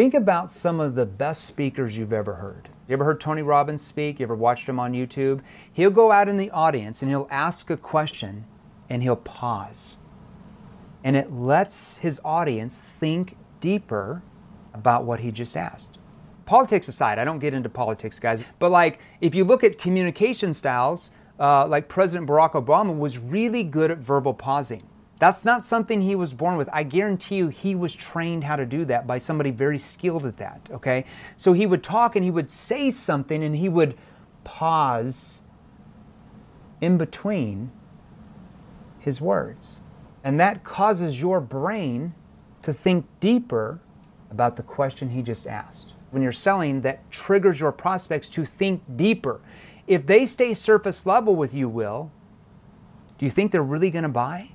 Think about some of the best speakers you've ever heard. You ever heard Tony Robbins speak? You ever watched him on YouTube? He'll go out in the audience and he'll ask a question and he'll pause. And it lets his audience think deeper about what he just asked. Politics aside, I don't get into politics, guys, but like if you look at communication styles, uh, like President Barack Obama was really good at verbal pausing. That's not something he was born with. I guarantee you he was trained how to do that by somebody very skilled at that, okay? So he would talk and he would say something and he would pause in between his words. And that causes your brain to think deeper about the question he just asked. When you're selling, that triggers your prospects to think deeper. If they stay surface level with you, Will, do you think they're really going to buy?